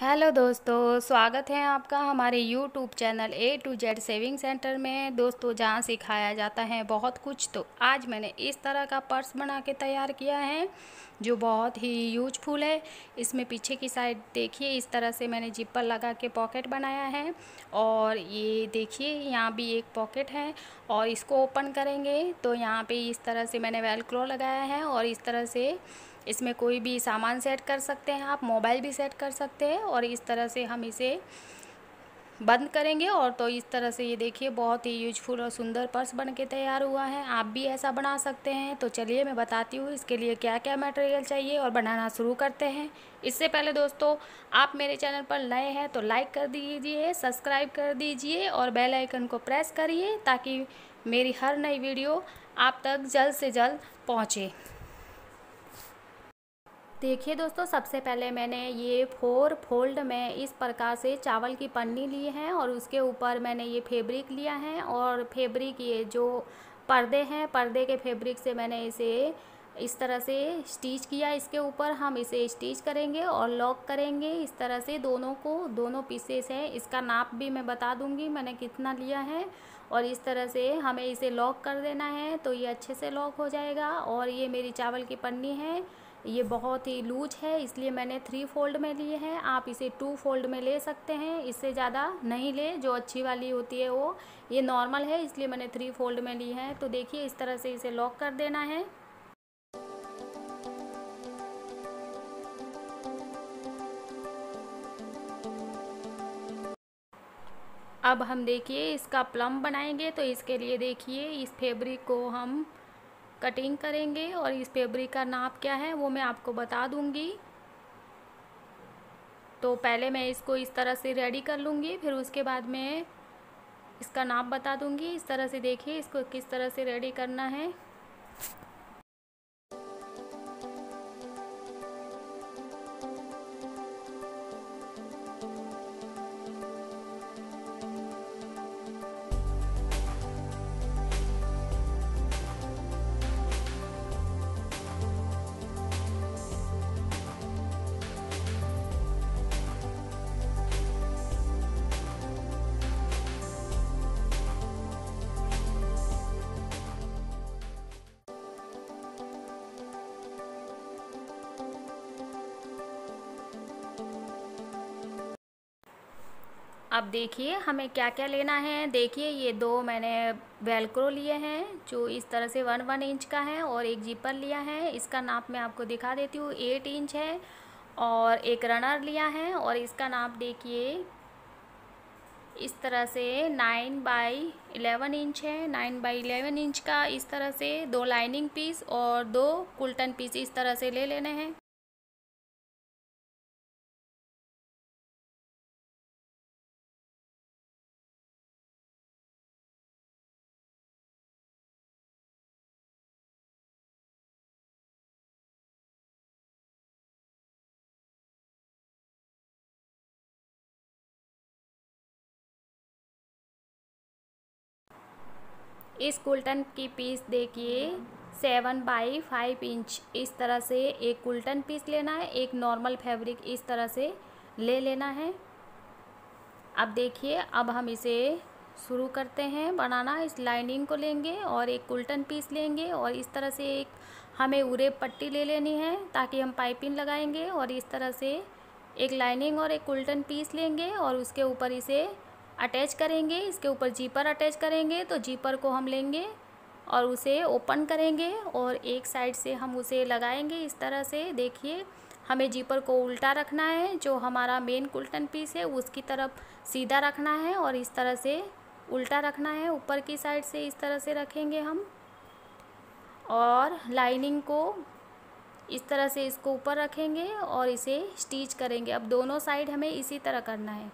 Hello दोस्तों, स्वागत है आपका हमारे YouTube channel A to Z saving centre में। दोस्तों, जहाँ सिखाया जाता है बहुत कुछ तो आज मैंने इस तरह का पर्स बना के तैयार किया है, जो बहुत ही यूजफुल है। इसमें पीछे की साइड देखिए, इस तरह से मैंने जिप्पर लगा के पॉकेट बनाया है, और ये देखिए, यहाँ भी एक पॉकेट है, और इसको ओपन करेंगे तो यहाँ पर इस तरह से मैंने वेलक्रो लगाया है, और इस तरह से इसमें कोई भी सामान सेट कर सकते हैं आप, मोबाइल भी सेट कर सकते हैं और इस तरह से हम इसे बंद करेंगे और तो इस तरह से ये देखिए बहुत ही यूजफुल और सुंदर पर्स बन के तैयार हुआ है। आप भी ऐसा बना सकते हैं। तो चलिए मैं बताती हूँ इसके लिए क्या क्या मटेरियल चाहिए और बनाना शुरू करते हैं। इससे पहले दोस्तों, आप मेरे चैनल पर नए हैं तो लाइक कर दीजिए सब्सक्राइब कर दीजिए और बेल आइकन को प्रेस करिए ताकि मेरी हर नई वीडियो आप तक जल्द से जल्द पहुँचे। देखिए दोस्तों, सबसे पहले मैंने ये फोर फोल्ड में इस प्रकार से चावल की पन्नी ली है और उसके ऊपर मैंने ये फैब्रिक लिया है और फैब्रिक ये जो पर्दे हैं, पर्दे के फैब्रिक से मैंने इसे इस तरह से स्टिच किया इसके ऊपर। हम इसे स्टिच करेंगे और लॉक करेंगे। इस तरह से दोनों को, दोनों पीसेस हैं। इसका नाप भी मैं बता दूँगी मैंने कितना लिया है और इस तरह से हमें इसे लॉक कर देना है तो ये अच्छे से लॉक हो जाएगा और ये मेरी चावल की पन्नी है। ये बहुत ही लूज है, इसलिए मैंने थ्री फोल्ड में लिए हैं। आप इसे टू फोल्ड में ले सकते हैं, इससे ज़्यादा नहीं ले। जो अच्छी वाली होती है वो, ये नॉर्मल है, इसलिए मैंने थ्री फोल्ड में ली है। तो देखिए, इस तरह से इसे लॉक कर देना है। अब हम देखिए, इसका प्लम बनाएँगे। तो इसके लिए देखिए, इस फैब्रिक को हम कटिंग करेंगे और इस फेब्रिक का नाप क्या है वो मैं आपको बता दूँगी। तो पहले मैं इसको इस तरह से रेडी कर लूँगी, फिर उसके बाद मैं इसका नाप बता दूँगी। इस तरह से देखिए, इसको किस तरह से रेडी करना है। अब देखिए, हमें क्या क्या लेना है? देखिए, ये दो मैंने वेलक्रो लिए हैं, जो इस तरह से वन वन इंच का है और एक जीपर लिया है। इसका नाप मैं आपको दिखा देती हूँ। एट इंच है और एक रनर लिया है और इसका नाप देखिए, इस तरह से नाइन बाई इलेवन इंच है। नाइन बाई इलेवन इंच का इस तरह से दो लाइनिंग पीस और दो कुल्टन पीस इस तरह से ले लेने हैं। इस कुल्टन की पीस देखिए सेवन बाई फाइव इंच इस तरह से एक कुल्टन पीस लेना है, एक नॉर्मल फैब्रिक इस तरह से ले लेना है। अब देखिए, अब हम इसे शुरू करते हैं, बनाना, इस लाइनिंग को लेंगे और एक कुल्टन पीस लेंगे और इस तरह से एक हमें उरे पट्टी ले लेनी है ताकि हम पाइपिंग लगाएँगे और इस तरह से एक लाइनिंग और एक कुल्टन पीस लेंगे और उसके ऊपर इसे अटैच करेंगे, इसके ऊपर जीपर अटैच करेंगे तो जीपर को हम लेंगे और उसे ओपन करेंगे और एक साइड से हम उसे लगाएँगे इस तरह से। देखिए, हमें जीपर को उल्टा रखना है, जो हमारा मेन कुल्टन पीस है, उसकी तरफ़ सीधा रखना है और इस तरह से उल्टा रखना है। ऊपर की साइड से इस तरह से रखेंगे हम और लाइनिंग को इस तरह से इसको ऊपर रखेंगे और इसे स्टिच करेंगे। अब दोनों साइड हमें इसी तरह करना है।